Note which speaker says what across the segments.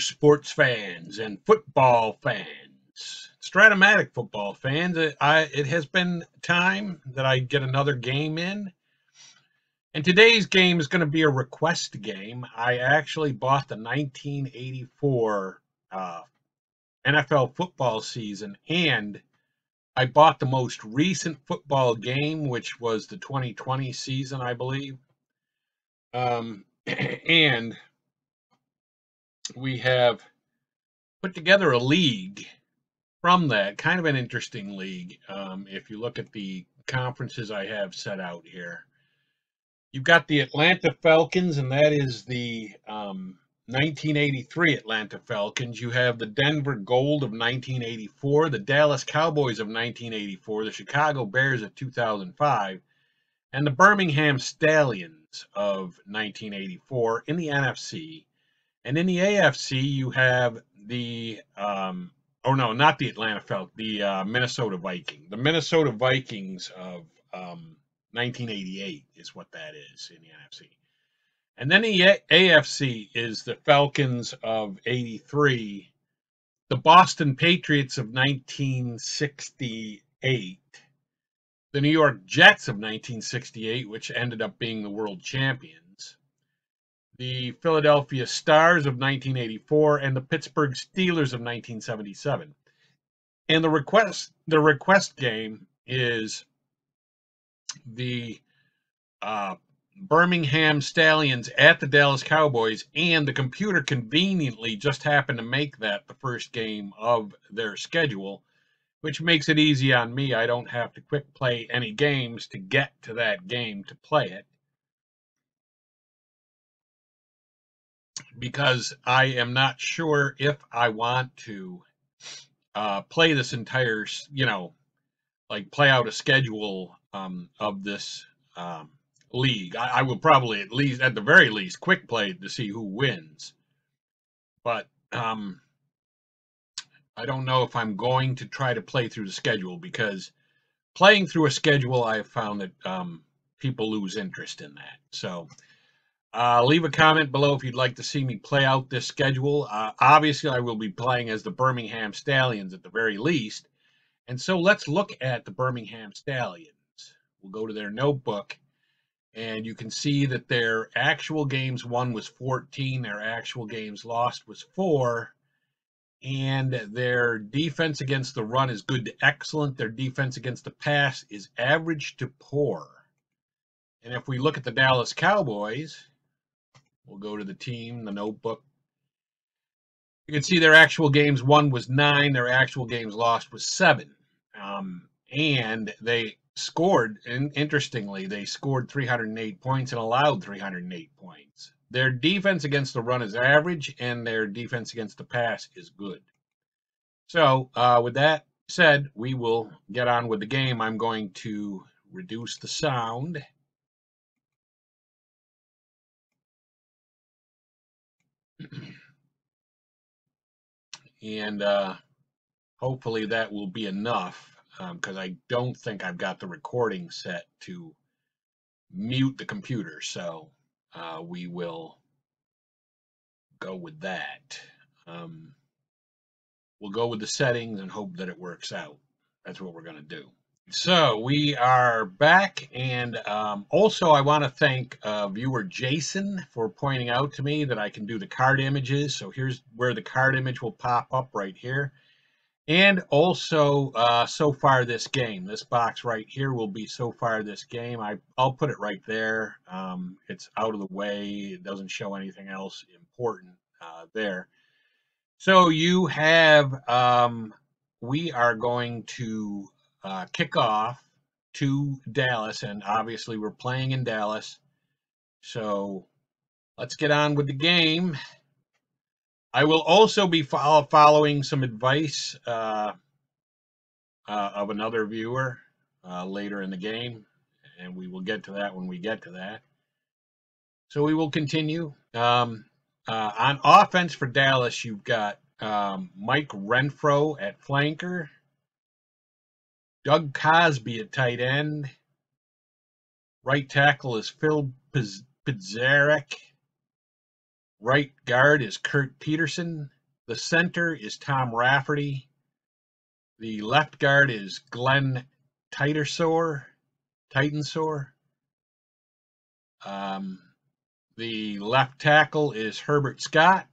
Speaker 1: Sports fans and football fans, Strat-O-Matic football fans. It, I, it has been time that I get another game in. And today's game is going to be a request game. I actually bought the 1984 uh, NFL football season and I bought the most recent football game, which was the 2020 season, I believe. Um, and we have put together a league from that, kind of an interesting league. Um, if you look at the conferences I have set out here, you've got the Atlanta Falcons, and that is the um, 1983 Atlanta Falcons. You have the Denver Gold of 1984, the Dallas Cowboys of 1984, the Chicago Bears of 2005, and the Birmingham Stallions of 1984 in the NFC. And in the AFC, you have the um, oh no, not the Atlanta Falcons, the uh, Minnesota Vikings. The Minnesota Vikings of um, 1988 is what that is in the NFC. And then the AFC is the Falcons of 83, the Boston Patriots of 1968, the New York Jets of 1968, which ended up being the world champions the Philadelphia Stars of 1984, and the Pittsburgh Steelers of 1977. And the request the request game is the uh, Birmingham Stallions at the Dallas Cowboys, and the computer conveniently just happened to make that the first game of their schedule, which makes it easy on me. I don't have to quick play any games to get to that game to play it. because I am not sure if I want to uh, play this entire, you know, like play out a schedule um, of this um, league. I, I will probably at least, at the very least, quick play to see who wins. But um, I don't know if I'm going to try to play through the schedule because playing through a schedule, I have found that um, people lose interest in that. So uh, leave a comment below if you'd like to see me play out this schedule. Uh, obviously, I will be playing as the Birmingham Stallions at the very least. And so let's look at the Birmingham Stallions. We'll go to their notebook, and you can see that their actual games won was 14, their actual games lost was 4, and their defense against the run is good to excellent. Their defense against the pass is average to poor. And if we look at the Dallas Cowboys, We'll go to the team, the notebook. You can see their actual games won was nine, their actual games lost was seven. Um, and they scored, and interestingly, they scored 308 points and allowed 308 points. Their defense against the run is average, and their defense against the pass is good. So, uh, with that said, we will get on with the game. I'm going to reduce the sound. and uh, hopefully that will be enough because um, I don't think I've got the recording set to mute the computer. So uh, we will go with that. Um, we'll go with the settings and hope that it works out. That's what we're going to do. So we are back, and um, also I want to thank uh, viewer Jason for pointing out to me that I can do the card images. So here's where the card image will pop up right here. And also, uh, so far this game, this box right here will be so far this game. I, I'll put it right there. Um, it's out of the way. It doesn't show anything else important uh, there. So you have, um, we are going to uh, kickoff to Dallas, and obviously we're playing in Dallas. So let's get on with the game. I will also be follow following some advice uh, uh, of another viewer uh, later in the game, and we will get to that when we get to that. So we will continue. Um, uh, on offense for Dallas, you've got um, Mike Renfro at flanker. Doug Cosbie at tight end. Right tackle is Phil Pozderac. Right guard is Kurt Petersen. The center is Tom Rafferty. The left guard is Glenn Titersore. Titensor. Um, the left tackle is Herbert Scott.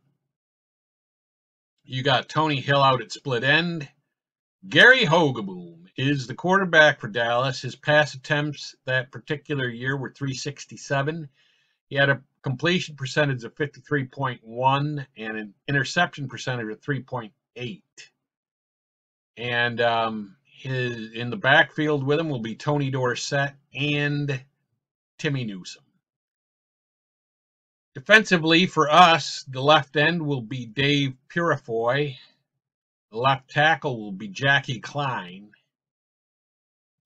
Speaker 1: You got Tony Hill out at split end. Gary Hogeboom is the quarterback for Dallas. His pass attempts that particular year were 367. He had a completion percentage of 53.1 and an interception percentage of 3.8. And um, his in the backfield with him will be Tony Dorsett and Timmy Newsome. Defensively for us, the left end will be Dave Purifoy. The left tackle will be Jackie Cline.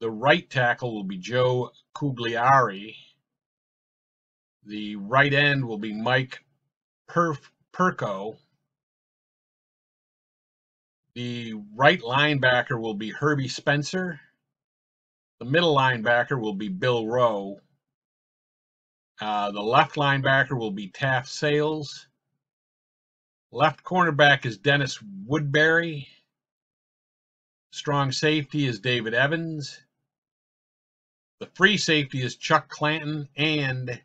Speaker 1: The right tackle will be Joe Cugliari. The right end will be Mike Perf Perko. The right linebacker will be Herbie Spencer. The middle linebacker will be Bill Rowe. Uh, the left linebacker will be Taft Sales. Left cornerback is Dennis Woodberry. Strong safety is David Evans. The free safety is Chuck Clanton. And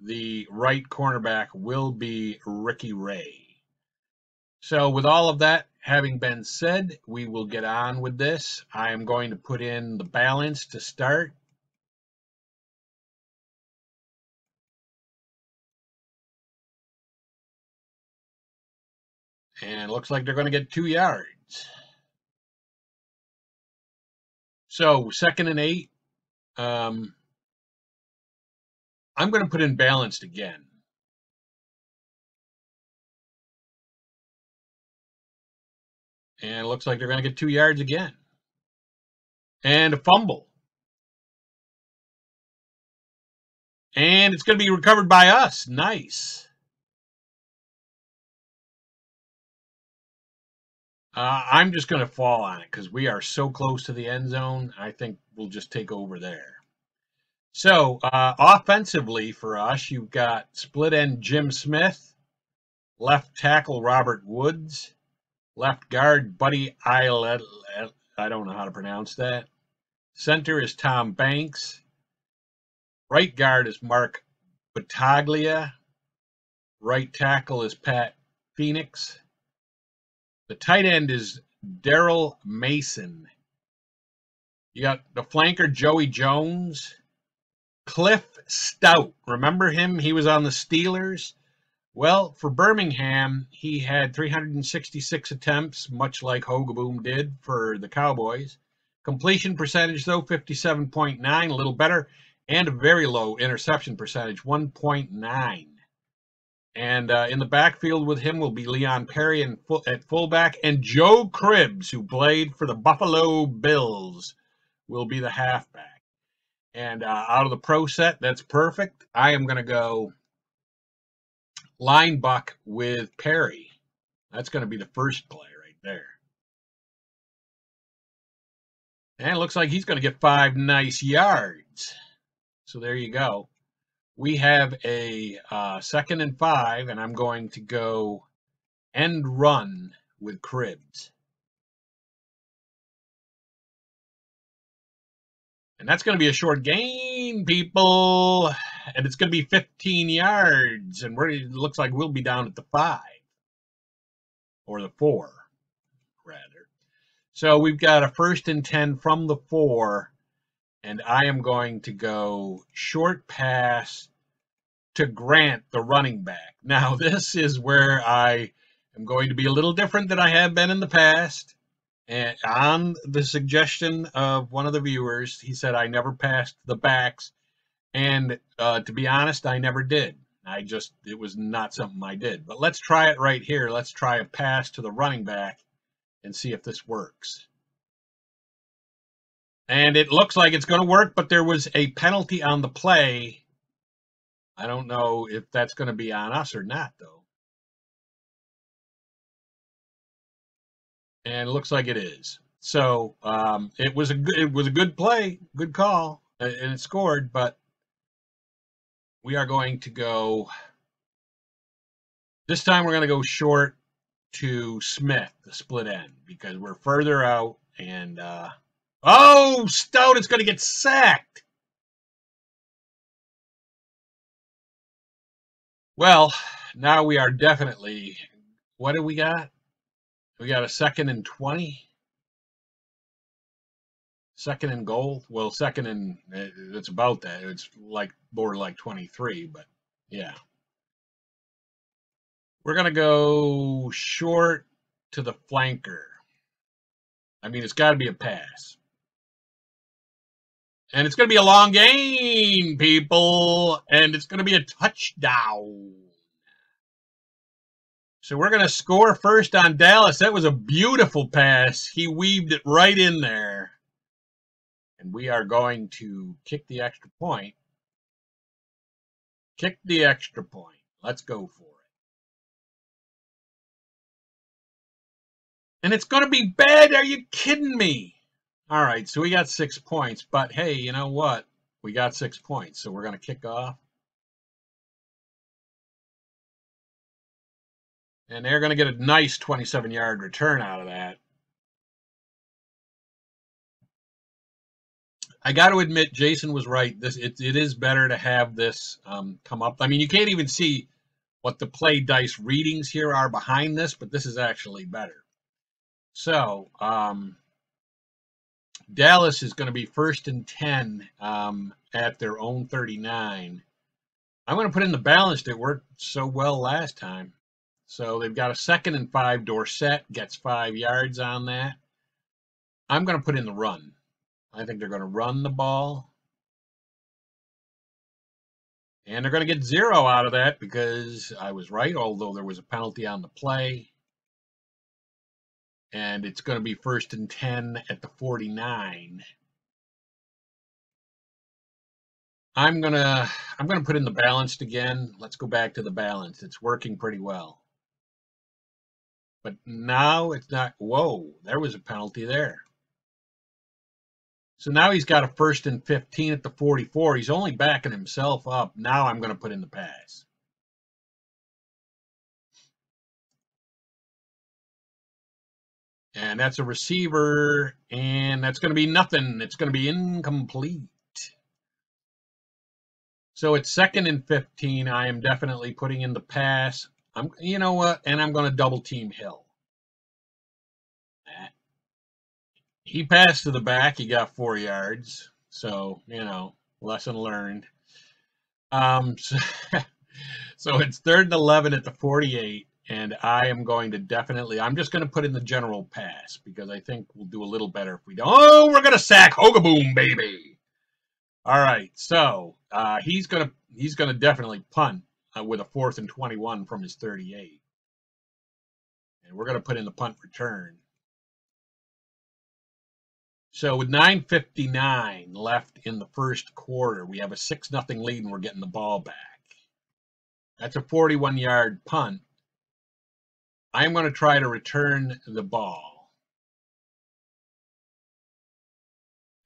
Speaker 1: the right cornerback will be Ricky Ray. So, with all of that having been said, we will get on with this. I am going to put in the balance to start. And looks like they're going to get two yards. So second and eight. Um, I'm going to put in balanced again. And it looks like they're going to get two yards again. And a fumble. And it's going to be recovered by us. Nice. Uh, I'm just going to fall on it because we are so close to the end zone. I think we'll just take over there. So, uh, offensively for us, you've got split end Jim Smith, left tackle Robert Woods, left guard Buddy Eilet. I don't know how to pronounce that. Center is Tom Banks. Right guard is Mark Battaglia. Right tackle is Pat Phoenix. The tight end is Daryl Mason. You got the flanker Joey Jones, Cliff Stoudt. Remember him? He was on the Steelers. Well, for Birmingham, he had 366 attempts, much like Hogeboom did for the Cowboys. Completion percentage, though, 57.9, a little better, and a very low interception percentage, 1.9. And uh, in the backfield with him will be Leon Perry in at fullback, and Joe Cribbs, who played for the Buffalo Bills, will be the halfback. And uh, out of the pro set, that's perfect. I am going to go line buck with Perry. That's going to be the first play right there. And it looks like he's going to get five nice yards. So there you go we have a uh, second and five, and I'm going to go end run with Cribbs. And that's going to be a short gain, people. And it's going to be 15 yards. And we're, it looks like we'll be down at the five. Or the four, rather. So we've got a first and 10 from the four and I am going to go short pass to Grant, the running back. Now, this is where I am going to be a little different than I have been in the past. And on the suggestion of one of the viewers, he said I never passed the backs. And uh, to be honest, I never did. I just, it was not something I did. But let's try it right here. Let's try a pass to the running back and see if this works and it looks like it's going to work, but there was a penalty on the play. I don't know if that's going to be on us or not, though. And it looks like it is. So um, it was a good, it was a good play, good call, and it scored. But we are going to go. This time we're going to go short to Smith, the split end, because we're further out. And uh, oh, Stoudt is going to get sacked. Well, now we are definitely. What do we got? We got a second and 20. Second and goal. Well, second and eh, it's about that. It's like more like 23, but yeah. We're going to go short to the flanker. I mean, it's got to be a pass. And it's going to be a long game, people. And it's going to be a touchdown. So we're going to score first on Dallas. That was a beautiful pass. He weaved it right in there. And we are going to kick the extra point. Kick the extra point. Let's go for it. And it's going to be bad. Are you kidding me? All right, so we got six points. But hey, you know what? We got six points. So we're going to kick off. And they're going to get a nice 27 yard return out of that. I got to admit, Jason was right. This it, it is better to have this um, come up. I mean, you can't even see what the play dice readings here are behind this, but this is actually better. So um, Dallas is going to be first and 10 um, at their own 39. I'm going to put in the balance that worked so well last time. So they've got a second and five. Dorsett gets five yards on that. I'm going to put in the run. I think they're going to run the ball. And they're going to get zero out of that because I was right, although there was a penalty on the play. And it's going to be first and 10 at the 49. I'm going to I'm going to put in the balanced again. Let's go back to the balance. It's working pretty well. But now it's not whoa, there was a penalty there. So now he's got a first and 15 at the 44. He's only backing himself up. Now I'm going to put in the pass. And that's a receiver, and that's going to be nothing. It's going to be incomplete. So it's second and 15. I am definitely putting in the pass. I'm, you know what? And I'm going to double team Hill. he passed to the back. He got four yards. So, you know, lesson learned. Um, so, so it's third and 11 at the 48. And I am going to definitely, I'm just going to put in the general pass because I think we'll do a little better if we don't. Oh, we're going to sack Hogeboom, baby. All right. So uh, he's going to, he's going to definitely punt uh, with a fourth and 21 from his 38. And we're going to put in the punt return. So with 9.59 left in the first quarter, we have a 6 nothing lead and we're getting the ball back. That's a 41 yard punt. I'm going to try to return the ball.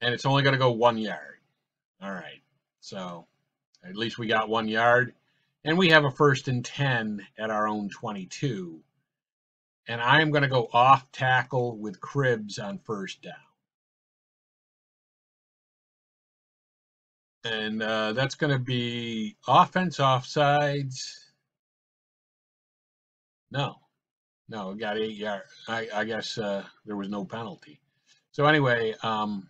Speaker 1: And it's only going to go one yard. All right. So at least we got one yard. And we have a first and 10 at our own 22. And I'm going to go off tackle with Cribbs on first down. and uh, that's going to be offense offsides. No, no, got eight yards. I, I guess uh, there was no penalty. So anyway, um,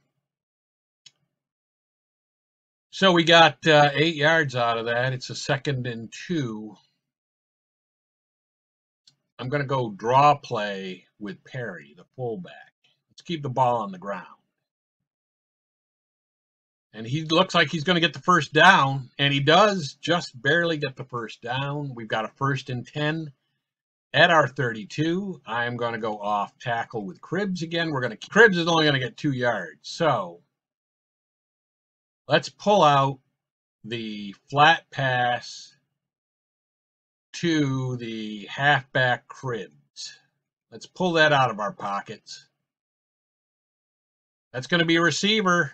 Speaker 1: so we got uh, eight yards out of that. It's a second and two. I'm going to go draw play with Perry, the fullback. Let's keep the ball on the ground and he looks like he's going to get the first down, and he does just barely get the first down. We've got a first and 10 at our 32. I'm going to go off tackle with Cribbs again. We're going to, Cribbs is only going to get two yards. So let's pull out the flat pass to the halfback Cribbs. Let's pull that out of our pockets. That's going to be a receiver.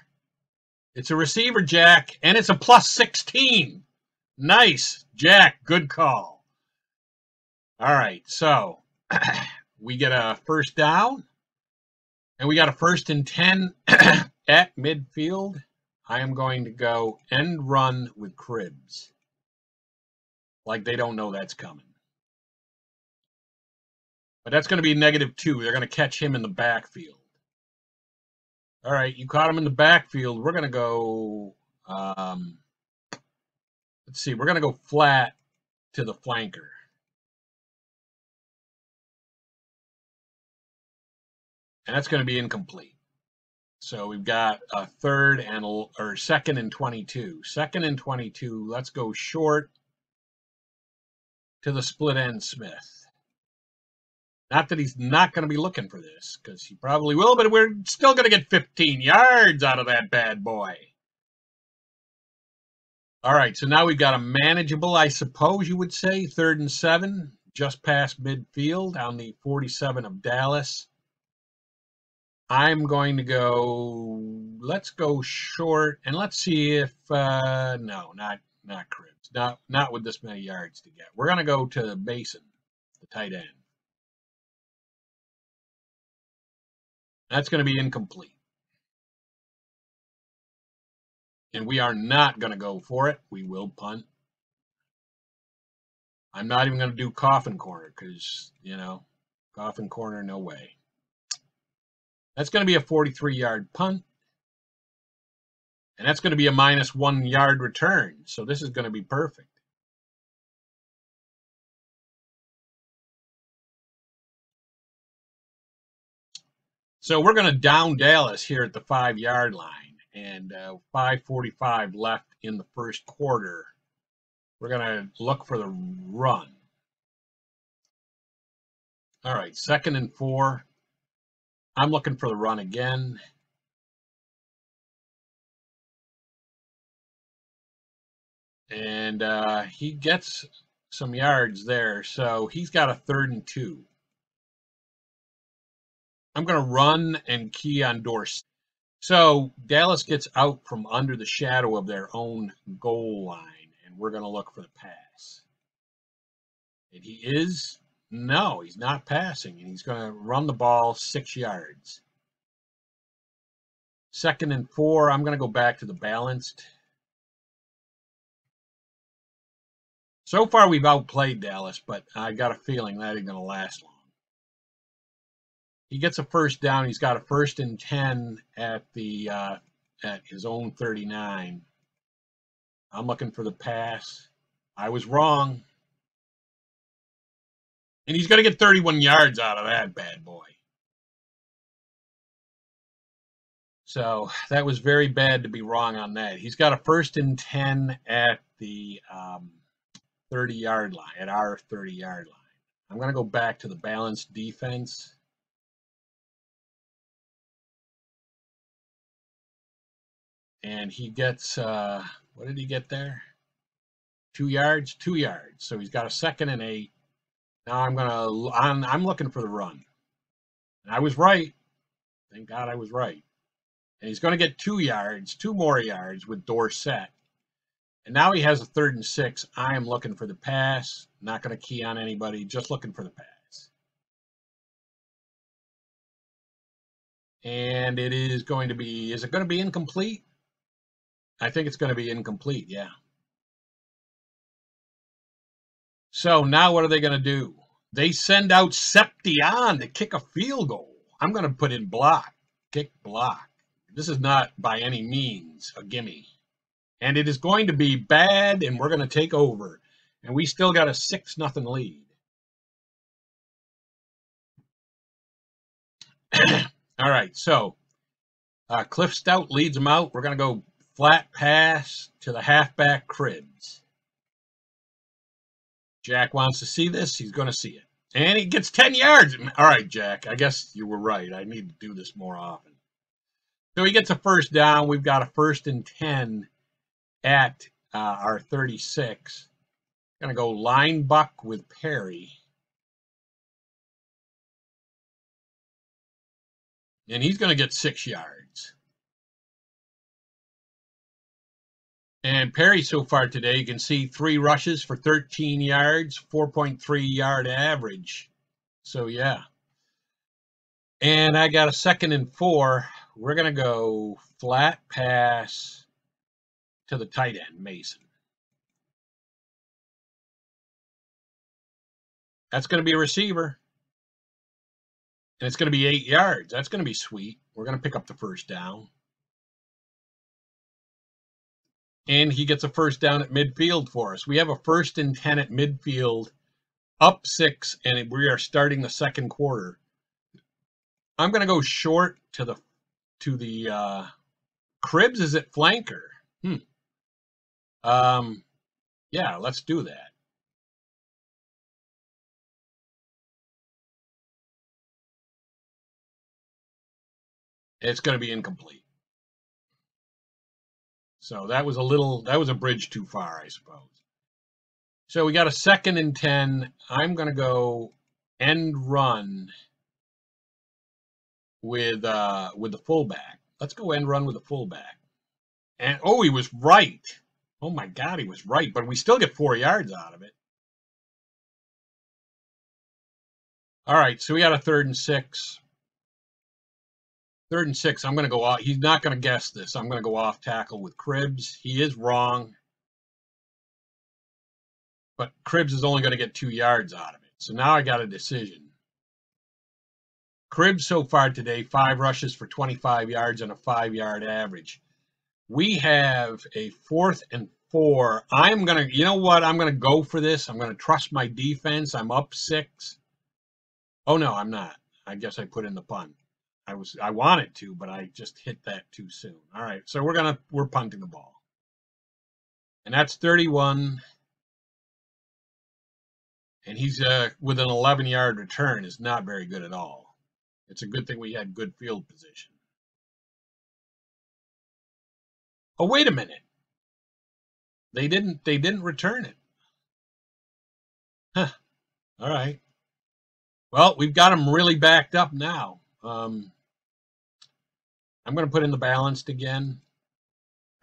Speaker 1: It's a receiver, Jack, and it's a plus 16. Nice, Jack. Good call. All right, so we get a first down, and we got a first and 10 at midfield. I am going to go end run with Cribbs. Like they don't know that's coming. But that's going to be negative two. They're going to catch him in the backfield. All right, you caught him in the backfield. We're going to go, um, let's see, we're going to go flat to the flanker. And that's going to be incomplete. So we've got a third and or second and 22. Second and 22. Let's go short to the split end Smith. Not that he's not going to be looking for this, because he probably will, but we're still going to get 15 yards out of that bad boy. All right, so now we've got a manageable, I suppose you would say, third and seven, just past midfield on the 47 of Dallas. I'm going to go, let's go short, and let's see if, uh, no, not not Cribbs, not, not with this many yards to get. We're going to go to Mason, the tight end. That's going to be incomplete. And we are not going to go for it. We will punt. I'm not even going to do coffin corner because, you know, coffin corner, no way. That's going to be a 43 yard punt. And that's going to be a minus one yard return. So this is going to be perfect. So we're going to down Dallas here at the five yard line and uh, 545 left in the first quarter. We're going to look for the run. All right, second and four. I'm looking for the run again. And uh, he gets some yards there. So he's got a third and two. I'm going to run and key on Dorsett. So Dallas gets out from under the shadow of their own goal line, and we're going to look for the pass. And he is, no, he's not passing, and he's going to run the ball six yards. Second and four, I'm going to go back to the balanced. So far, we've outplayed Dallas, but I got a feeling that ain't going to last long he gets a first down. He's got a first and ten at the uh, at his own 39. I'm looking for the pass. I was wrong. And he's going to get 31 yards out of that bad boy. So that was very bad to be wrong on that. He's got a first and 10 at the um, 30 yard line, at our 30 yard line. I'm going to go back to the balanced defense. and he gets uh, what did he get there? Two yards, two yards. So he's got a second and eight. Now I'm gonna I'm, I'm looking for the run. And I was right. Thank God I was right. And he's going to get two yards, two more yards with Dorsett. And now he has a third and six. I am looking for the pass. Not going to key on anybody. Just looking for the pass. And it is going to be, is it going to be incomplete? I think it's going to be incomplete, yeah. So now what are they going to do? They send out Septien to kick a field goal. I'm going to put in block, kick block. This is not by any means a gimme. And it is going to be bad, and we're going to take over. And we still got a 6 nothing lead. All right, so uh, Cliff Stoudt leads them out. We're going to go Flat pass to the halfback Cribbs. Jack wants to see this. He's going to see it. And he gets 10 yards. All right, Jack. I guess you were right. I need to do this more often. So he gets a first down. We've got a first and 10 at uh, our 36. Going to go line buck with Perry. And he's going to get six yards. And Perry so far today, you can see three rushes for 13 yards, 4.3 yard average. So, yeah. And I got a second and four. We're going to go flat pass to the tight end, Mason. That's going to be a receiver. And it's going to be eight yards. That's going to be sweet. We're going to pick up the first down. And he gets a first down at midfield for us. We have a first and 10 at midfield, up six, and we are starting the second quarter. I'm going to go short to the to the uh, Cribbs. Is it flanker? Hmm. Um, yeah, let's do that. it's going to be incomplete. So that was a little, that was a bridge too far, I suppose. So we got a second and 10. I'm going to go end run with uh with the fullback. Let's go end run with the fullback. And oh, he was right. Oh my God, he was right. But we still get four yards out of it. All right, so we got a third and six. Third and six, I'm going to go off. He's not going to guess this. I'm going to go off tackle with Cribbs. He is wrong. But Cribbs is only going to get two yards out of it. So now I got a decision. Cribbs so far today, five rushes for 25 yards and a five yard average. We have a fourth and four. I'm going to, you know what? I'm going to go for this. I'm going to trust my defense. I'm up six. Oh, no, I'm not. I guess I put in the punt. I was I wanted to, but I just hit that too soon. All right, so we're gonna we're punting the ball, and that's 31. And he's uh, with an 11 yard return is not very good at all. It's a good thing we had good field position. Oh wait a minute, they didn't they didn't return it. Huh. All right. Well, we've got them really backed up now. Um, I'm going to put in the balanced again.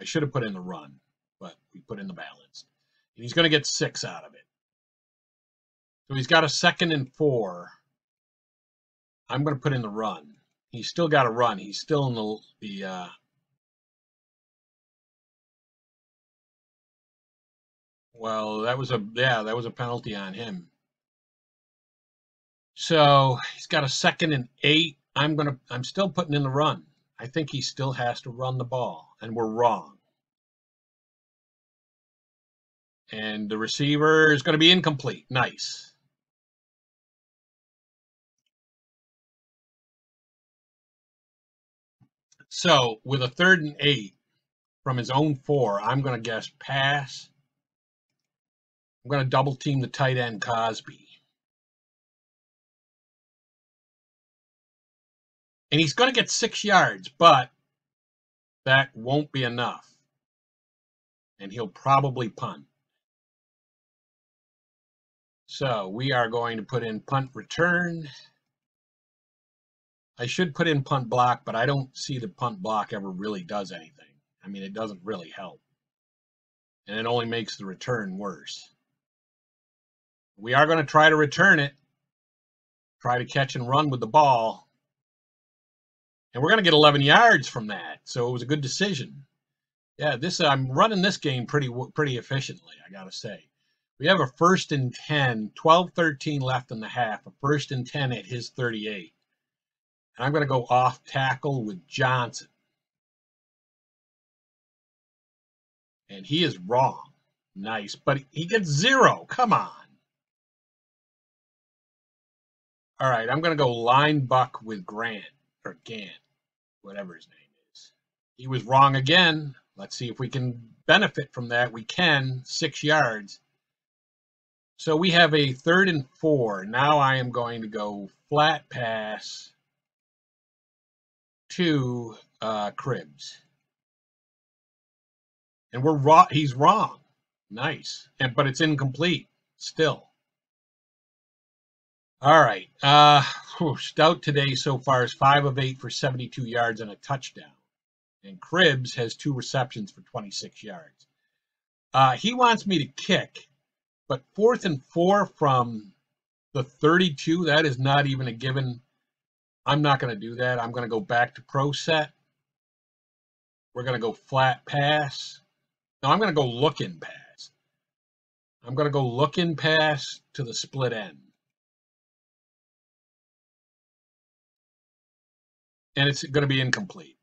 Speaker 1: I should have put in the run, but we put in the balanced. And he's going to get six out of it. So he's got a second and four. I'm going to put in the run. He's still got a run. He's still in the, the uh, well, that was a yeah, that was a penalty on him. So he's got a second and eight. I'm gonna I'm still putting in the run. I think he still has to run the ball, and we're wrong. And the receiver is going to be incomplete. Nice. So with a third and eight from his own four, I'm going to guess pass. I'm going to double team the tight end Cosby. And he's going to get six yards, but that won't be enough. And he'll probably punt. So we are going to put in punt return. I should put in punt block, but I don't see the punt block ever really does anything. I mean, it doesn't really help. And it only makes the return worse. We are going to try to return it. Try to catch and run with the ball. And we're going to get 11 yards from that. So it was a good decision. Yeah, this I'm running this game pretty pretty efficiently, I got to say. We have a first and 10, 12-13 left in the half, a first and 10 at his 38. And I'm going to go off tackle with Johnson. And he is wrong. Nice, but he gets zero. Come on. All right, I'm going to go line buck with Grant or Gant whatever his name is. He was wrong again. Let's see if we can benefit from that. We can, six yards. So we have a third and four. Now I am going to go flat pass to uh, Cribbs. And we're wrong. He's wrong. Nice. And but it's incomplete still. All right. Uh, Stoudt today so far is five of eight for 72 yards and a touchdown. And Cribbs has two receptions for 26 yards. Uh, he wants me to kick, but fourth and four from the 32, that is not even a given. I'm not going to do that. I'm going to go back to pro set. We're going to go flat pass. No, I'm going to go looking pass. I'm going to go looking pass to the split end. And it's going to be incomplete.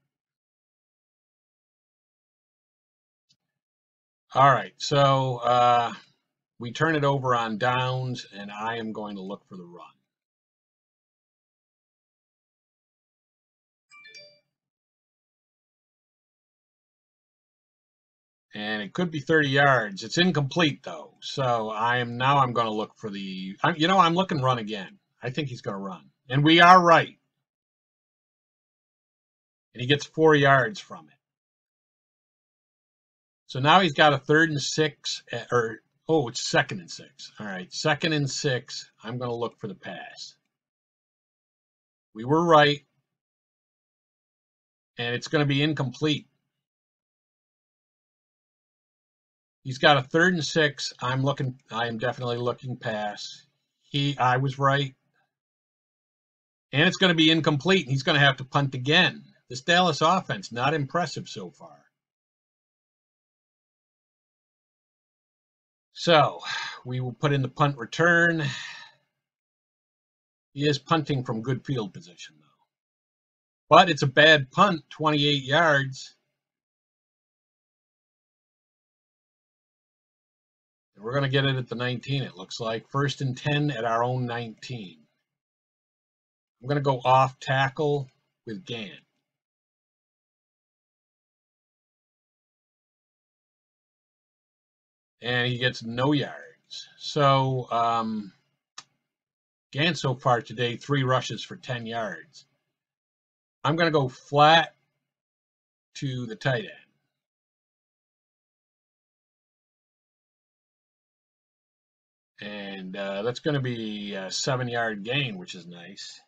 Speaker 1: All right, so uh, we turn it over on downs, and I am going to look for the run. And it could be 30 yards. It's incomplete though, so I am now. I'm going to look for the. You know, I'm looking run again. I think he's going to run, and we are right and he gets four yards from it. So now he's got a third and six, eh, or oh, it's second and six. All right, second and six. I'm going to look for the pass. We were right, and it's going to be incomplete. He's got a third and six. I'm looking. I am definitely looking pass. He, I was right, and it's going to be incomplete. And he's going to have to punt again. This Dallas offense, not impressive so far. So we will put in the punt return. He is punting from good field position, though. But it's a bad punt, 28 yards. And we're going to get it at the 19, it looks like. First and 10 at our own 19. I'm going to go off tackle with Gant. And he gets no yards. So um, Gant so far today, three rushes for 10 yards. I'm going to go flat to the tight end. And uh, that's going to be a seven yard gain, which is nice.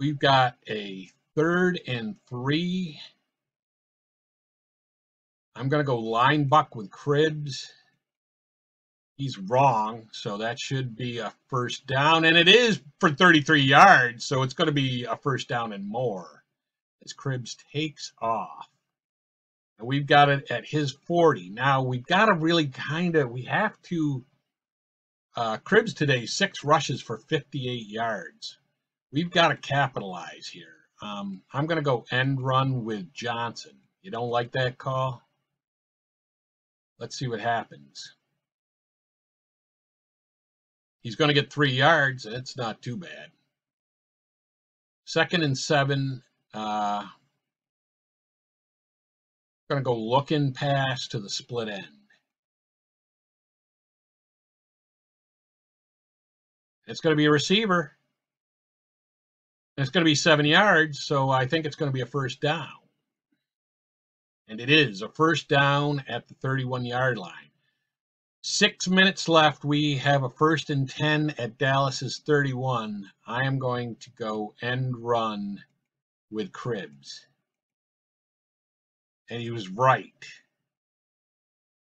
Speaker 1: We've got a third and three I'm going to go line buck with Cribbs. He's wrong, so that should be a first down. And it is for 33 yards, so it's going to be a first down and more as Cribbs takes off. And we've got it at his 40. Now, we've got to really kind of, we have to, uh, Cribbs today, six rushes for 58 yards. We've got to capitalize here. Um, I'm going to go end run with Johnson. You don't like that call? Let's see what happens. He's going to get three yards. That's not too bad. Second and seven. Uh, going to go looking pass to the split end. It's going to be a receiver. It's going to be seven yards, so I think it's going to be a first down. And it is a first down at the 31 yard line. Six minutes left. We have a first and 10 at Dallas's 31. I am going to go end run with Cribbs. And he was right.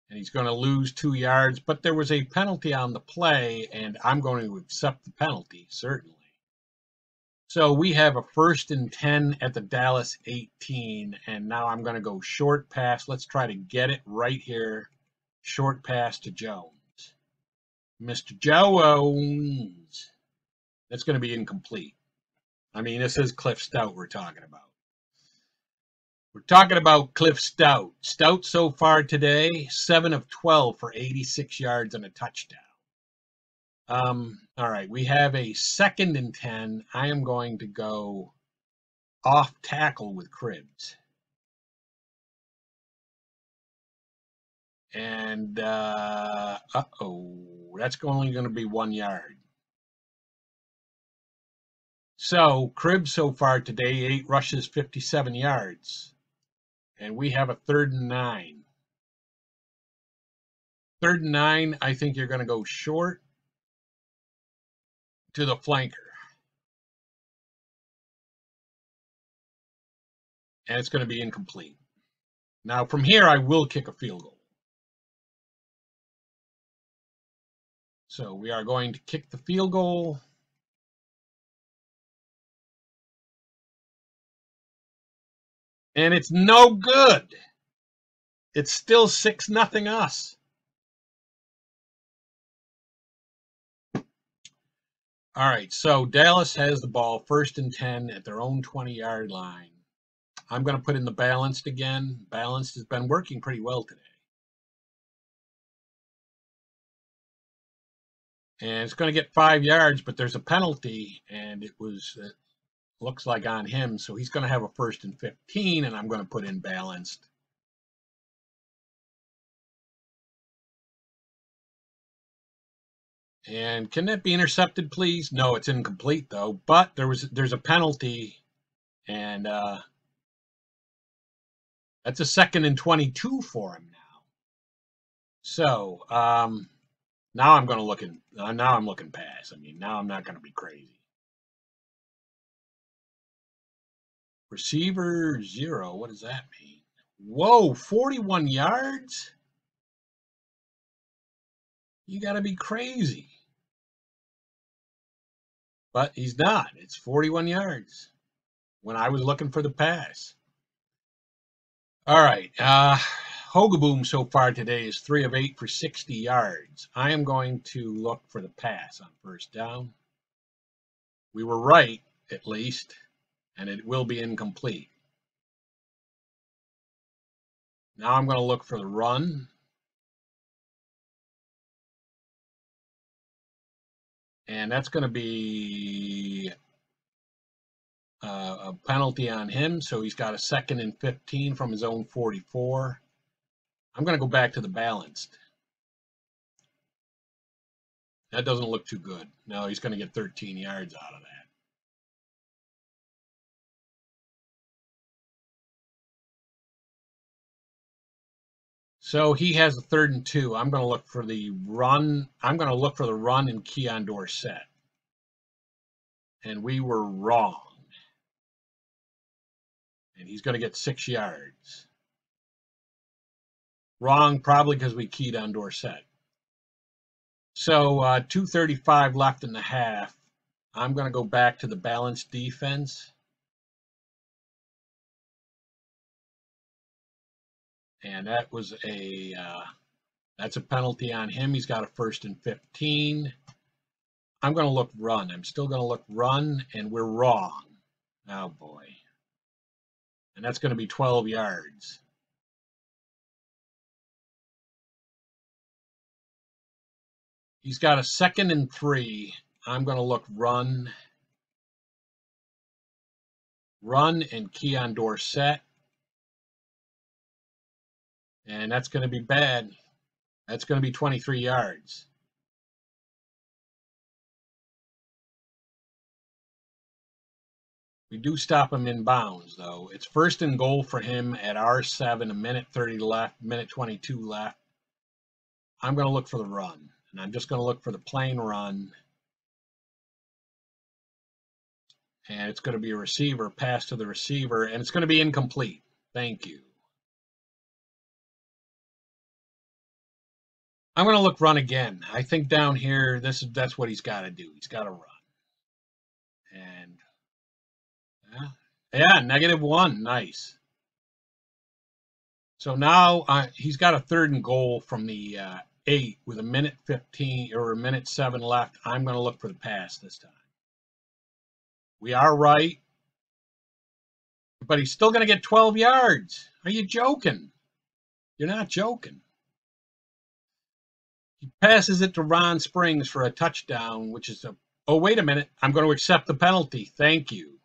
Speaker 1: And he's going to lose two yards, but there was a penalty on the play, and I'm going to accept the penalty, certainly. So we have a first and 10 at the Dallas 18, and now I'm going to go short pass. Let's try to get it right here. Short pass to Jones. Mr. Jones. That's going to be incomplete. I mean, this is Cliff Stoudt we're talking about. We're talking about Cliff Stoudt. Stoudt so far today, 7 of 12 for 86 yards and a touchdown. Um, all right, we have a second and 10. I am going to go off tackle with Cribbs. And, uh, uh-oh, that's only going to be one yard. So, Cribbs so far today, eight rushes, 57 yards. And we have a third and nine. Third and nine, I think you're going to go short to the flanker. And it's going to be incomplete. Now, from here, I will kick a field goal. So we are going to kick the field goal. And it's no good. It's still 6 nothing us. All right, so Dallas has the ball first and 10 at their own 20 yard line. I'm going to put in the balanced again. Balanced has been working pretty well today. And it's going to get five yards, but there's a penalty, and it was, it looks like on him. So he's going to have a first and 15, and I'm going to put in balanced. And can that be intercepted, please? No, it's incomplete though. But there was there's a penalty, and uh, that's a second and 22 for him now. So um, now I'm going to look in. Uh, now I'm looking past. I mean, now I'm not going to be crazy. Receiver zero. What does that mean? Whoa, 41 yards. You got to be crazy. But he's not. It's 41 yards when I was looking for the pass. All right. Uh, Hogeboom so far today is 3 of 8 for 60 yards. I am going to look for the pass on first down. We were right, at least, and it will be incomplete. Now I'm going to look for the run. And that's going to be uh, a penalty on him. So he's got a second and 15 from his own 44. I'm going to go back to the balanced. That doesn't look too good. No, he's going to get 13 yards out of that. So he has a third and two. I'm going to look for the run. I'm going to look for the run in Keon Dorsett. And we were wrong. And he's going to get six yards. Wrong, probably because we keyed on Dorsett. So uh, 235 left in the half. I'm going to go back to the balanced defense. And that was a uh, that's a penalty on him. He's got a first and 15. I'm going to look run. I'm still going to look run, and we're wrong. Oh boy. And that's going to be 12 yards. He's got a second and three. I'm going to look run. Run and Keon Dorsett. And that's going to be bad. That's going to be 23 yards. We do stop him in bounds, though. It's first and goal for him at R7, a minute 30 left, minute 22 left. I'm going to look for the run, and I'm just going to look for the plain run. And it's going to be a receiver, pass to the receiver, and it's going to be incomplete. Thank you. I'm going to look run again. I think down here, this is that's what he's got to do. He's got to run. And yeah, yeah, negative one, nice. So now uh, he's got a third and goal from the uh, eight with a minute 15 or a minute seven left. I'm going to look for the pass this time. We are right, but he's still going to get 12 yards. Are you joking? You're not joking. He passes it to Ron Springs for a touchdown, which is a, oh, wait a minute. I'm going to accept the penalty. Thank you.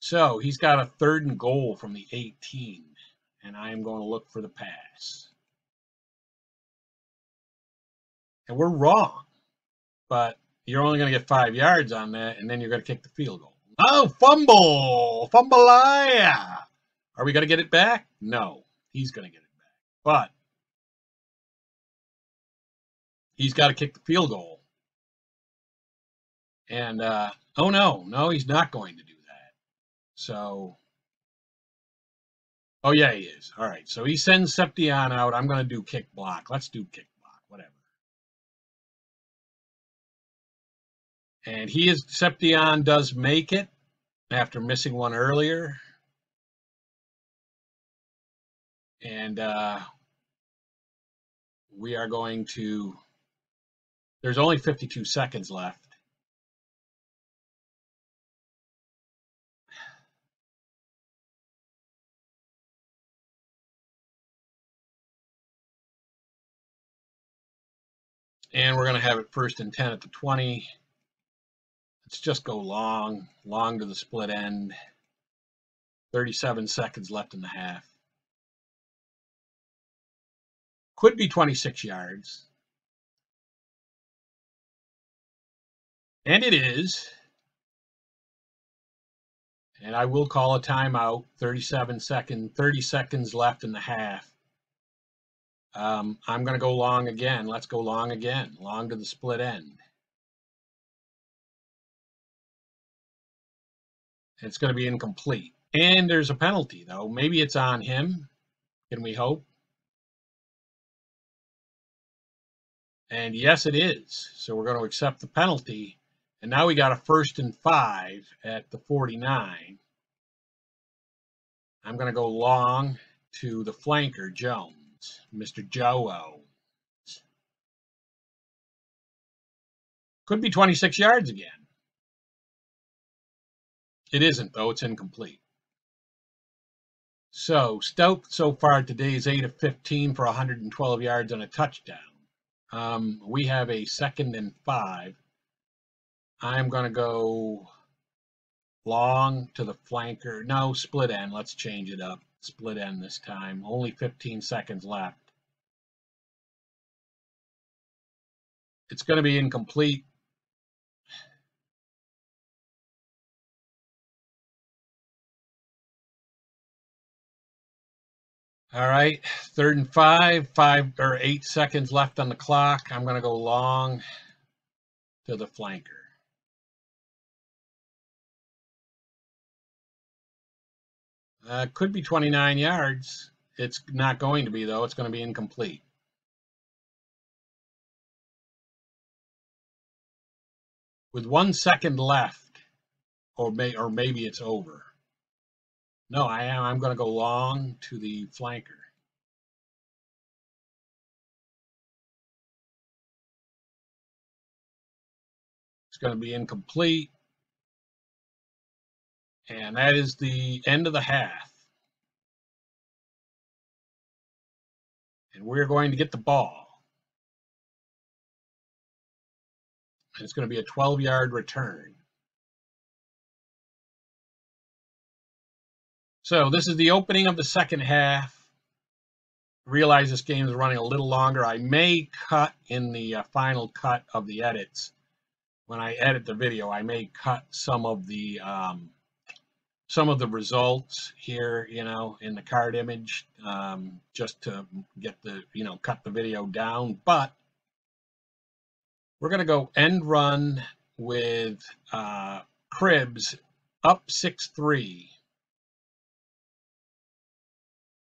Speaker 1: So he's got a third and goal from the 18, and I am going to look for the pass. And we're wrong, but you're only going to get five yards on that, and then you're going to kick the field goal. Oh, fumble! Fumbleia! Are we going to get it back? No, he's going to get it back. But he's got to kick the field goal. And, uh, oh no, no, he's not going to do that. So, oh yeah, he is. All right, so he sends Septien out. I'm going to do kick block. Let's do kick block, whatever. And he is, Septien does make it after missing one earlier. And uh, we are going to, there's only 52 seconds left. And we're going to have it first and 10 at the 20. Let's just go long, long to the split end. 37 seconds left in the half. Could be 26 yards. And it is. And I will call a timeout. 37 second, 30 seconds left in the half. Um, I'm going to go long again. Let's go long again. Long to the split end. It's going to be incomplete. And there's a penalty, though. Maybe it's on him. Can we hope? And yes, it is. So we're going to accept the penalty. And now we got a first and five at the 49. I'm going to go long to the flanker, Jones, Mr. Joe Could be 26 yards again. It isn't, though. It's incomplete. So, Stoudt so far today is 8 of 15 for 112 yards and a touchdown. Um, we have a second and five. I'm going to go long to the flanker. No, split end. Let's change it up. Split end this time. Only 15 seconds left. It's going to be incomplete. All right, third and five, five or eight seconds left on the clock. I'm going to go long to the flanker. Uh, could be 29 yards. It's not going to be, though. It's going to be incomplete. With one second left, or, may, or maybe it's over. No, I am. I'm going to go long to the flanker. It's going to be incomplete. And that is the end of the half. And we're going to get the ball. And it's going to be a 12 yard return. So this is the opening of the second half. Realize this game is running a little longer. I may cut in the uh, final cut of the edits. When I edit the video, I may cut some of the um, some of the results here, you know, in the card image, um, just to get the, you know, cut the video down. But we're going to go end run with uh, Cribbs up 6-3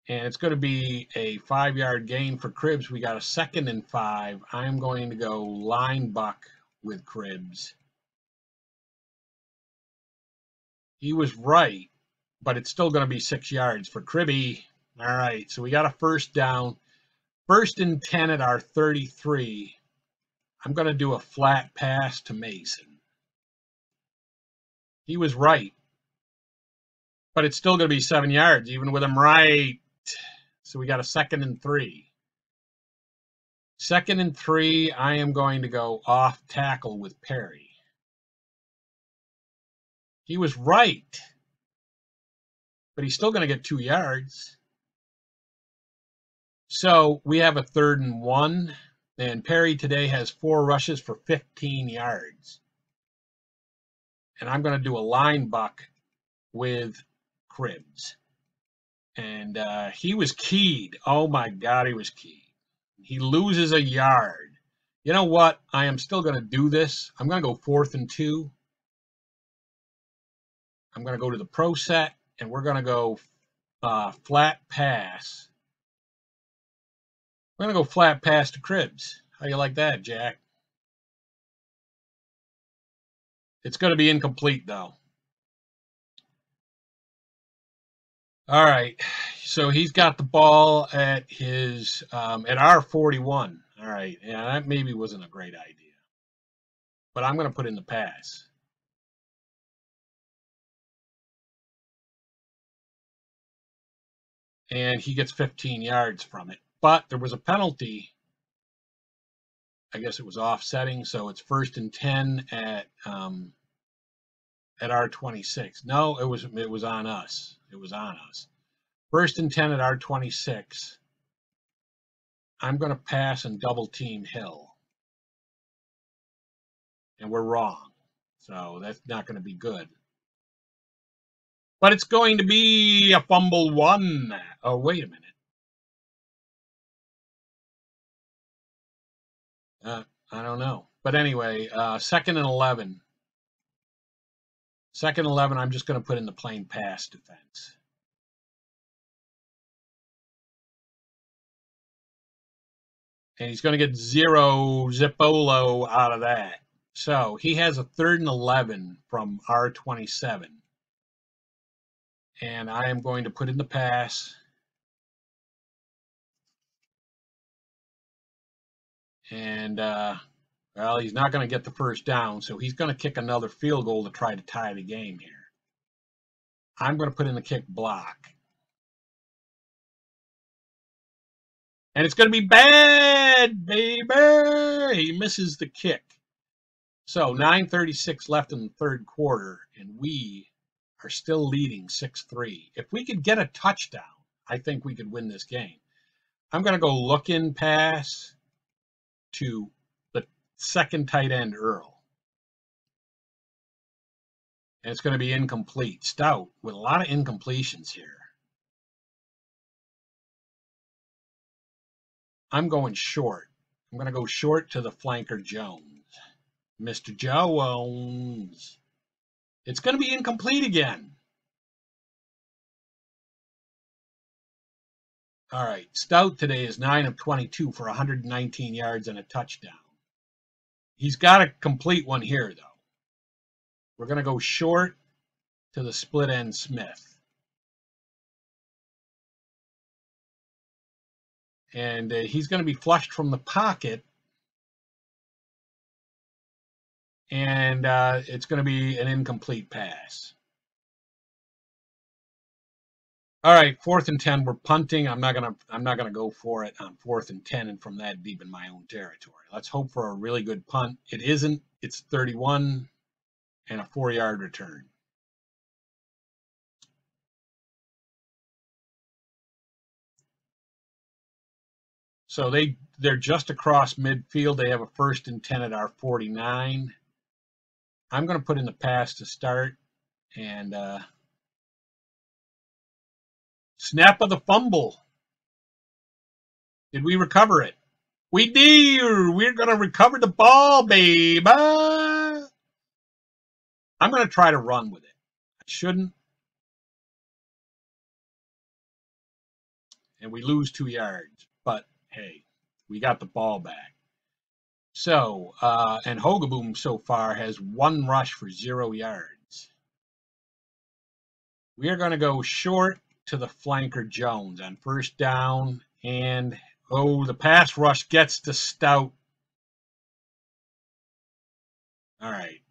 Speaker 1: and it's going to be a five yard gain for Cribbs. We got a second and five. I'm going to go line buck with Cribbs. He was right, but it's still going to be six yards for Cribby. All right, so we got a first down. First and 10 at our 33. I'm going to do a flat pass to Mason. He was right, but it's still going to be seven yards, even with him right. So we got a second and three. Second and three, I am going to go off tackle with Perry. He was right, but he's still going to get two yards. So we have a third and one, and Perry today has four rushes for 15 yards. And I'm going to do a line buck with Cribbs and uh, he was keyed. Oh my God, he was keyed. He loses a yard. You know what? I am still going to do this. I'm going to go fourth and two. I'm going to go to the pro set, and we're going to go uh, flat pass. We're going to go flat pass to Cribbs. How you like that, Jack? It's going to be incomplete, though. All right. So he's got the ball at his um, at our 41. All right. Yeah, that maybe wasn't a great idea. But I'm going to put in the pass. And he gets 15 yards from it. But there was a penalty. I guess it was offsetting, so it's first and 10 at um, at our 26. No, it was it was on us. It was on us. First and 10 at our 26. I'm going to pass and double team Hill. And we're wrong. So that's not going to be good. But it's going to be a fumble one. Oh, wait a minute. Uh, I don't know. But anyway, uh, second and 11. Second 11, I'm just going to put in the plain pass defense. And he's going to get zero Zipolo out of that. So he has a third and 11 from R27. And I am going to put in the pass. And uh, well, he's not going to get the first down, so he's going to kick another field goal to try to tie the game here. I'm going to put in the kick block. And it's going to be bad, baby. He misses the kick. So 9.36 left in the third quarter, and we are still leading 6-3. If we could get a touchdown, I think we could win this game. I'm going to go look in pass to the second tight end Earl. And it's going to be incomplete. Stoudt with a lot of incompletions here. I'm going short. I'm going to go short to the flanker Jones. Mr. Jones. It's going to be incomplete again. All right. Stoudt today is 9 of 22 for 119 yards and a touchdown. He's got a complete one here, though. We're going to go short to the split end Smith. And uh, he's going to be flushed from the pocket. And uh, it's going to be an incomplete pass. All right, fourth and ten. We're punting. I'm not gonna. I'm not gonna go for it on fourth and ten, and from that deep in my own territory. Let's hope for a really good punt. It isn't. It's 31 and a four-yard return. So they they're just across midfield. They have a first and ten at our 49. I'm going to put in the pass to start, and. Uh, Snap of the fumble. Did we recover it? We did. We're going to recover the ball, baby. I'm going to try to run with it. I shouldn't. And we lose two yards. But, hey, we got the ball back. So, uh, and Hogeboom so far has one rush for zero yards. We are going to go short to the flanker Jones on first down. And, oh, the pass rush gets to Stoudt. All right.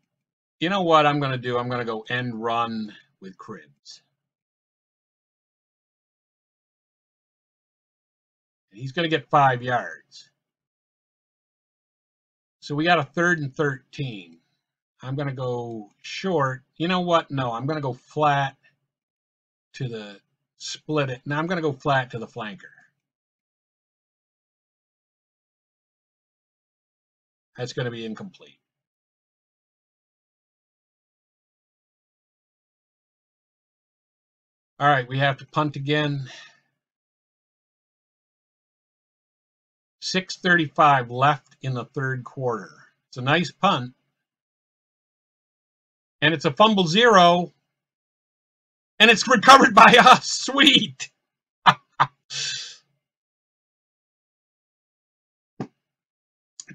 Speaker 1: You know what I'm going to do? I'm going to go end run with Cribbs. And he's going to get five yards. So we got a third and 13. I'm going to go short. You know what? No, I'm going to go flat to the split it. Now I'm going to go flat to the flanker. That's going to be incomplete. All right, we have to punt again. 635 left in the third quarter. It's a nice punt. And it's a fumble zero. And it's recovered by us. Sweet.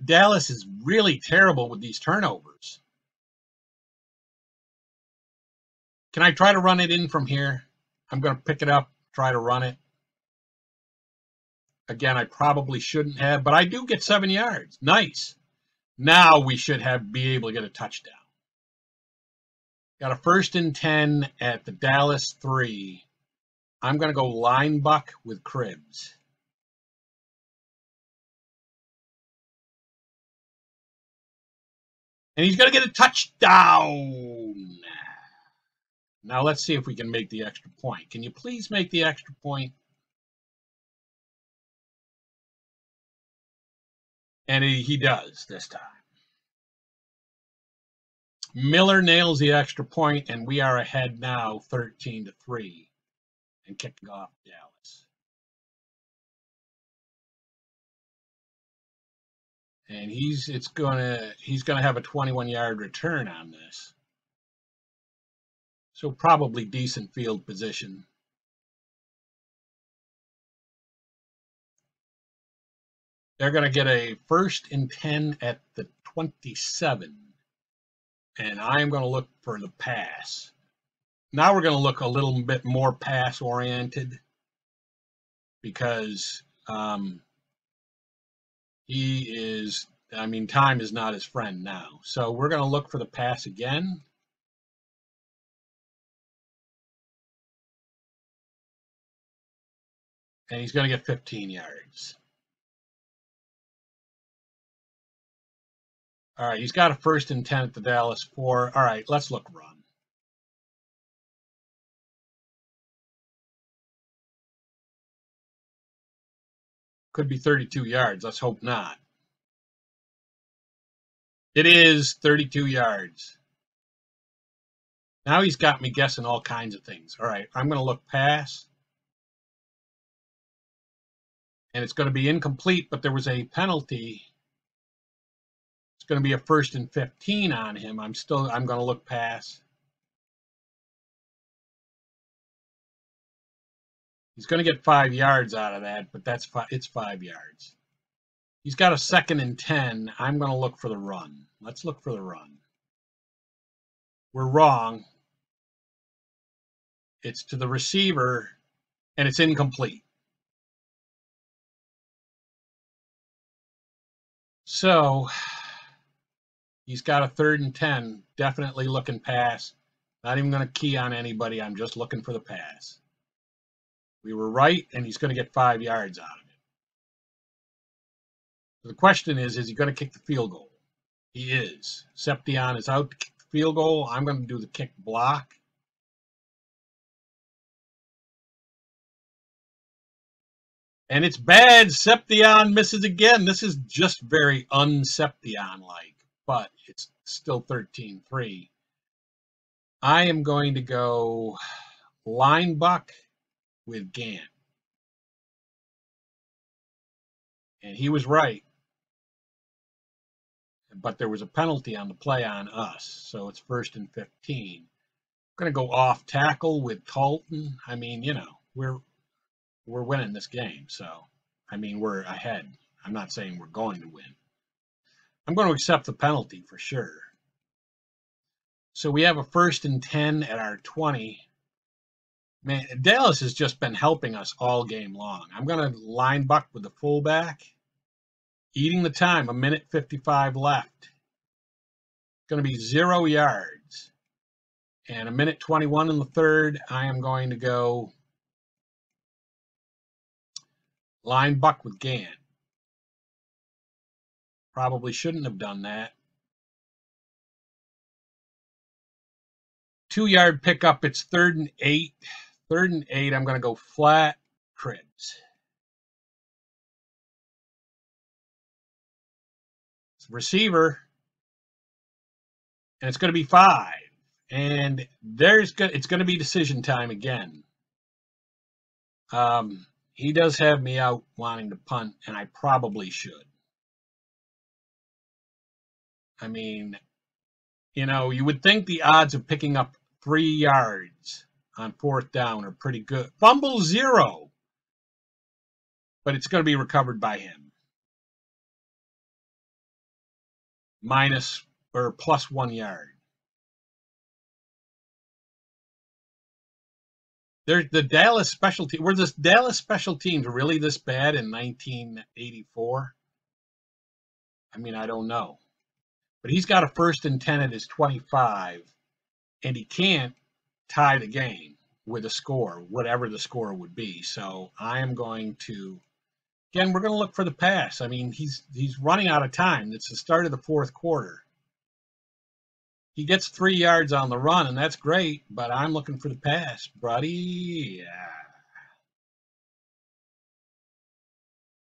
Speaker 1: Dallas is really terrible with these turnovers. Can I try to run it in from here? I'm going to pick it up, try to run it. Again, I probably shouldn't have, but I do get seven yards. Nice. Now we should have be able to get a touchdown. Got a first and 10 at the Dallas 3. I'm going to go line buck with Cribbs. And he's going to get a touchdown. Now let's see if we can make the extra point. Can you please make the extra point? And he, he does this time. Miller nails the extra point, and we are ahead now 13 to 3 and kicking off Dallas. And he's it's gonna he's gonna have a 21 yard return on this. So probably decent field position. They're going to get a first and 10 at the 27. And I'm going to look for the pass. Now we're going to look a little bit more pass oriented because um, he is, I mean, time is not his friend now. So we're going to look for the pass again. And he's going to get 15 yards. All right, he's got a first and 10 at the Dallas 4. All right, let's look run. Could be 32 yards. Let's hope not. It is 32 yards. Now he's got me guessing all kinds of things. All right, I'm going to look pass. And it's going to be incomplete, but there was a penalty going to be a first and 15 on him. I'm still, I'm going to look past. He's going to get five yards out of that, but that's five, it's five yards. He's got a second and 10. I'm going to look for the run. Let's look for the run. We're wrong. It's to the receiver, and it's incomplete. So He's got a third and 10, definitely looking pass. Not even going to key on anybody. I'm just looking for the pass. We were right, and he's going to get five yards out of it. So the question is, is he going to kick the field goal? He is. Septien is out to kick the field goal. I'm going to do the kick block. And it's bad. Septien misses again. This is just very unseption-like but it's still 13-3. I am going to go line buck with Gant. And he was right. But there was a penalty on the play on us, so it's first and 15. I'm going to go off tackle with Talton. I mean, you know, we're we're winning this game, so I mean, we're ahead. I'm not saying we're going to win. I'm going to accept the penalty for sure. So we have a first and 10 at our 20. Man, Dallas has just been helping us all game long. I'm going to line buck with the fullback. Eating the time, a minute 55 left. Going to be zero yards. And a minute 21 in the third, I am going to go line buck with Gant. Probably shouldn't have done that. Two yard pickup. It's third and eight. Third and eight. I'm going to go flat Cribbs. Receiver. And it's going to be five. And there's it's going to be decision time again. Um, he does have me out wanting to punt, and I probably should. I mean, you know, you would think the odds of picking up three yards on fourth down are pretty good. Fumble zero, but it's going to be recovered by him. Minus or plus one yard. They're, the Dallas special team were the Dallas special teams really this bad in 1984? I mean, I don't know. But he's got a first and 10 at his 25, and he can't tie the game with a score, whatever the score would be. So I am going to again, we're going to look for the pass. I mean, he's he's running out of time. It's the start of the fourth quarter. He gets three yards on the run, and that's great, but I'm looking for the pass, buddy. Yeah.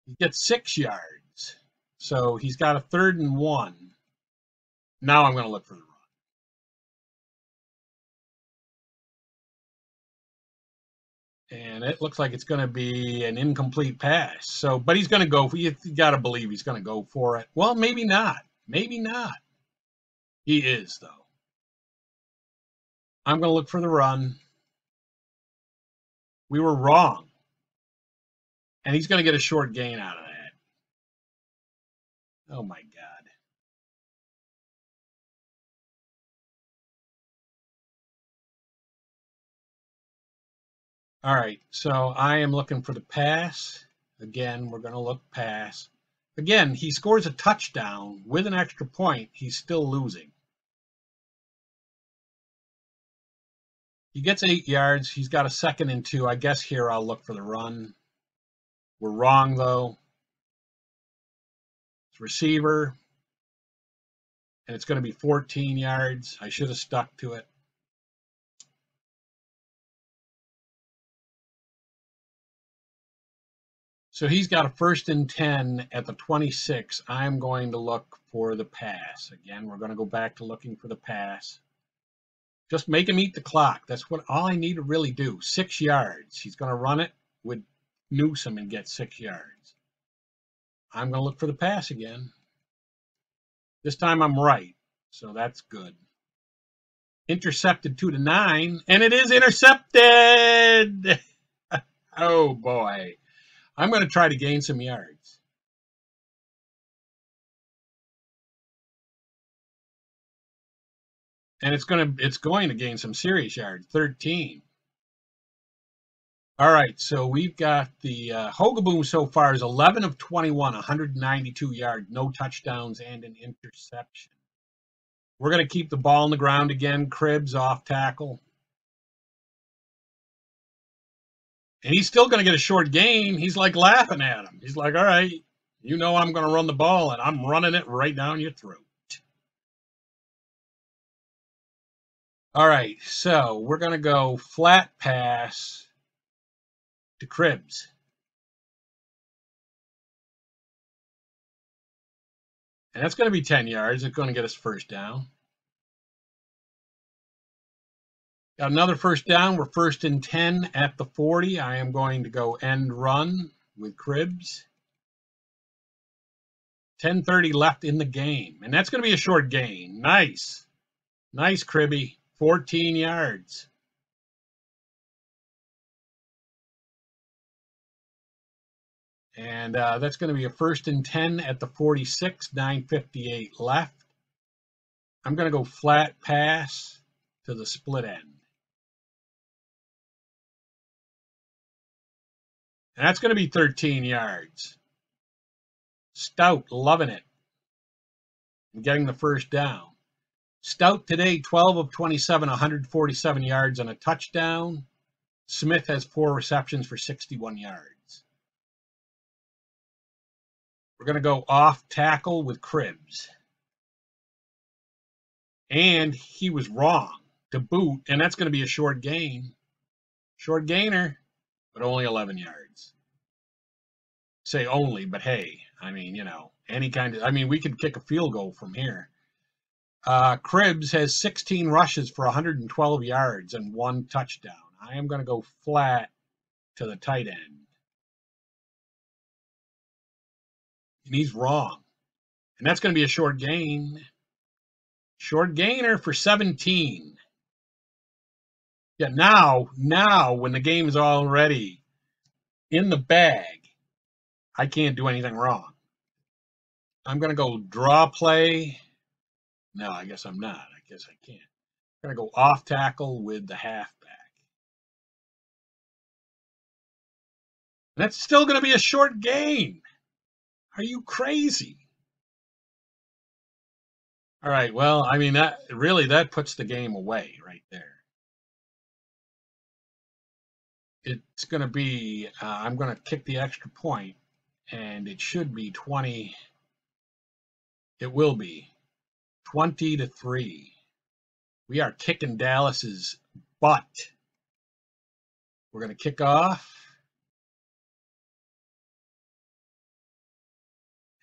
Speaker 1: He gets six yards. So he's got a third and one. Now I'm going to look for the run. And it looks like it's going to be an incomplete pass. So, but he's going to go. You got to believe he's going to go for it. Well, maybe not. Maybe not. He is, though. I'm going to look for the run. We were wrong. And he's going to get a short gain out of that. Oh, my God. All right, so I am looking for the pass. Again, we're going to look pass. Again, he scores a touchdown with an extra point. He's still losing. He gets eight yards. He's got a second and two. I guess here I'll look for the run. We're wrong, though. It's receiver. And it's going to be 14 yards. I should have stuck to it. So he's got a first and 10 at the 26. I'm going to look for the pass. Again, we're going to go back to looking for the pass. Just make him eat the clock. That's what all I need to really do. Six yards. He's going to run it with Newsome and get six yards. I'm going to look for the pass again. This time I'm right, so that's good. Intercepted two to nine, and it is intercepted. oh boy, I'm going to try to gain some yards. and it's going to it's going to gain some serious yards 13 all right so we've got the uh, Hogeboom so far is 11 of 21 192 yards no touchdowns and an interception. We're going to keep the ball on the ground again Cribbs off tackle and he's still going to get a short gain he's like laughing at him he's like all right you know I'm going to run the ball and I'm running it right down your throat All right, so we're going to go flat pass to Cribbs. And that's going to be 10 yards. It's going to get us first down. Got another first down. We're first and 10 at the 40. I am going to go end run with Cribbs. 10.30 left in the game. And that's going to be a short gain. Nice. Nice, Cribby. 14 yards. And uh, that's going to be a first and 10 at the 46, 958 left. I'm going to go flat pass to the split end. And that's going to be 13 yards. Stoudt, loving it. And getting the first down. Stoudt today, 12 of 27, 147 yards and a touchdown. Smith has four receptions for 61 yards. We're going to go off tackle with Cribbs. And he was wrong to boot, and that's going to be a short gain. Short gainer, but only 11 yards. Say only, but hey, I mean, you know, any kind of, I mean, we could kick a field goal from here. Uh, Cribbs has 16 rushes for 112 yards and one touchdown. I am going to go flat to the tight end. And he's wrong. And that's going to be a short gain. Short gainer for 17. Yeah, now, now when the game is already in the bag, I can't do anything wrong. I'm going to go draw play. No, I guess I'm not. I guess I can't. I'm going to go off tackle with the halfback. That's still going to be a short gain. Are you crazy? All right. Well, I mean that really that puts the game away right there. It's going to be. Uh, I'm going to kick the extra point, and it should be 20. It will be 20 to three. We are kicking Dallas's butt. We're going to kick off.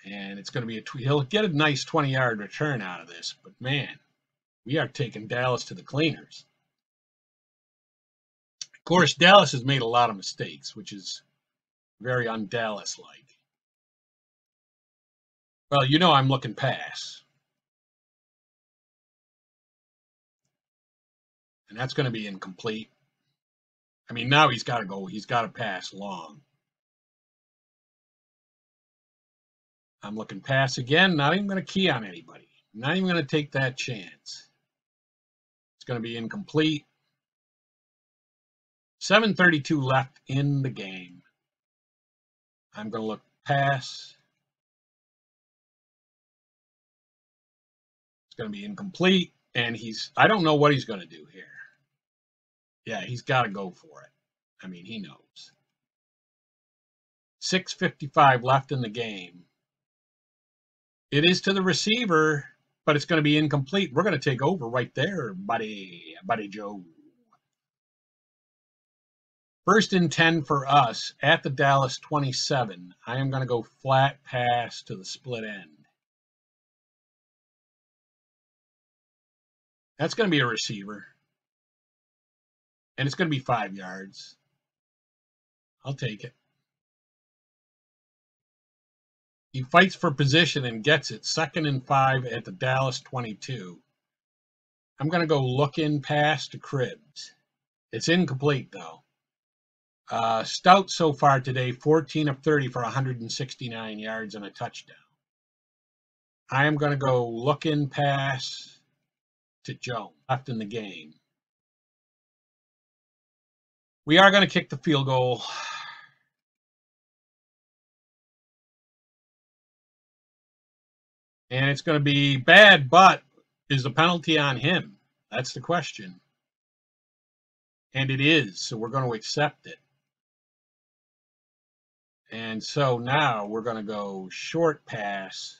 Speaker 1: and it's going to be a he'll get a nice 20 yard return out of this but man we are taking dallas to the cleaners of course dallas has made a lot of mistakes which is very un-dallas like well you know i'm looking pass and that's going to be incomplete i mean now he's got to go he's got to pass long I'm looking pass again, not even going to key on anybody. Not even going to take that chance. It's going to be incomplete. 732 left in the game. I'm going to look pass. It's going to be incomplete. And he's, I don't know what he's going to do here. Yeah, he's got to go for it. I mean, he knows. 6.55 left in the game. It is to the receiver, but it's going to be incomplete. We're going to take over right there, buddy, buddy Joe. First and 10 for us at the Dallas 27. I am going to go flat pass to the split end. That's going to be a receiver. And it's going to be five yards. I'll take it. He fights for position and gets it. Second and five at the Dallas 22. I'm going to go look in pass to Cribbs. It's incomplete, though. Uh, Stoudt so far today, 14 of 30 for 169 yards and a touchdown. I am going to go look in pass to Joe left in the game. We are going to kick the field goal. And it's going to be bad, but is the penalty on him? That's the question. And it is, so we're going to accept it. And so now we're going to go short pass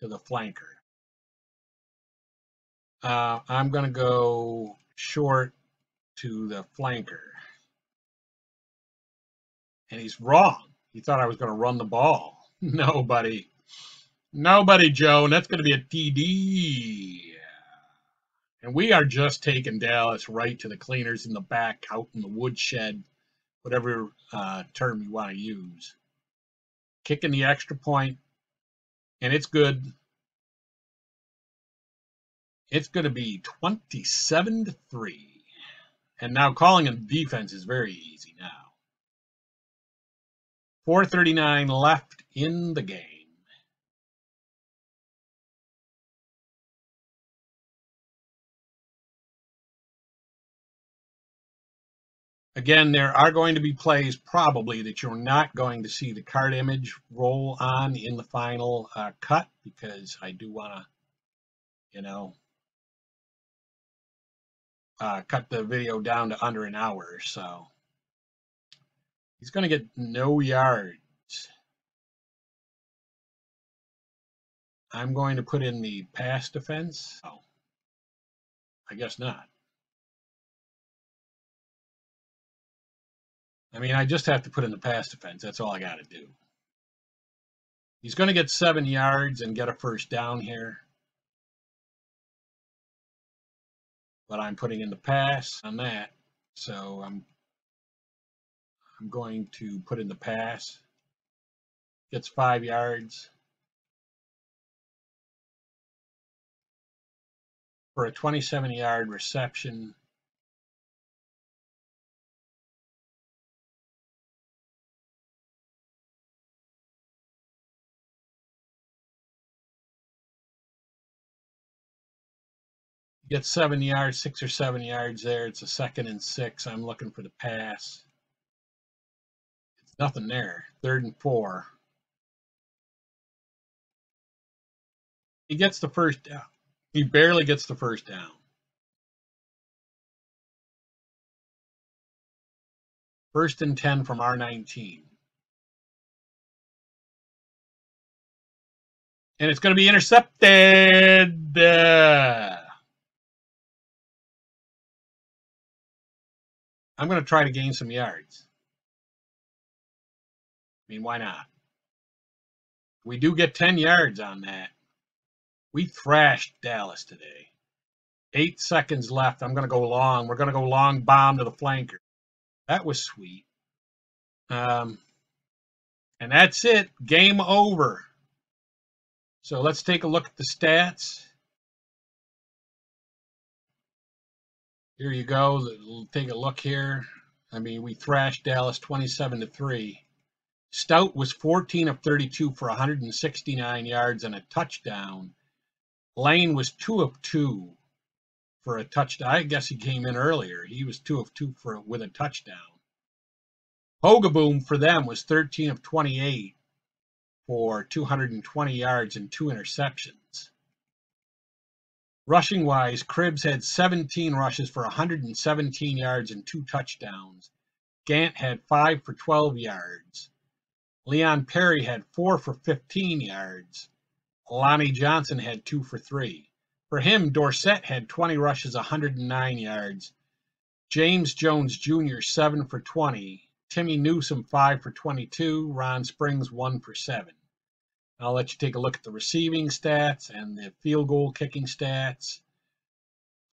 Speaker 1: to the flanker. Uh, I'm going to go short to the flanker. And he's wrong. He thought I was going to run the ball. Nobody. Nobody, Joe, and that's going to be a TD. And we are just taking Dallas right to the cleaners in the back, out in the woodshed, whatever uh, term you want to use. Kicking the extra point, and it's good. It's going to be 27 to 3. And now calling a defense is very easy now. 439 left in the game. Again, there are going to be plays probably that you're not going to see the card image roll on in the final uh, cut because I do want to, you know, uh, cut the video down to under an hour. or So he's going to get no yards. I'm going to put in the pass defense. Oh, I guess not. I mean, I just have to put in the pass defense. That's all I got to do. He's going to get seven yards and get a first down here. But I'm putting in the pass on that. So I'm I'm going to put in the pass. gets five yards. For a 27 yard reception. Get seven yards, six or seven yards there. It's a second and six. I'm looking for the pass. It's nothing there. Third and four. He gets the first down. He barely gets the first down. First and 10 from R19. And it's going to be intercepted. Uh, I'm going to try to gain some yards. I mean, why not? We do get 10 yards on that. We thrashed Dallas today. Eight seconds left. I'm going to go long. We're going to go long bomb to the flanker. That was sweet. Um, and that's it. Game over. So let's take a look at the stats. Here you go. Take a look here. I mean, we thrashed Dallas 27 to 3. Stoudt was 14 of 32 for 169 yards and a touchdown. Lane was 2 of 2 for a touchdown. I guess he came in earlier. He was 2 of 2 for with a touchdown. Hogeboom for them was 13 of 28 for 220 yards and two interceptions. Rushing wise, Cribbs had 17 rushes for 117 yards and two touchdowns. Gant had 5 for 12 yards. Leon Perry had 4 for 15 yards. Lonnie Johnson had 2 for 3. For him, Dorsett had 20 rushes, 109 yards. James Jones Jr., 7 for 20. Timmy Newsome, 5 for 22. Ron Springs, 1 for 7. I'll let you take a look at the receiving stats and the field goal kicking stats.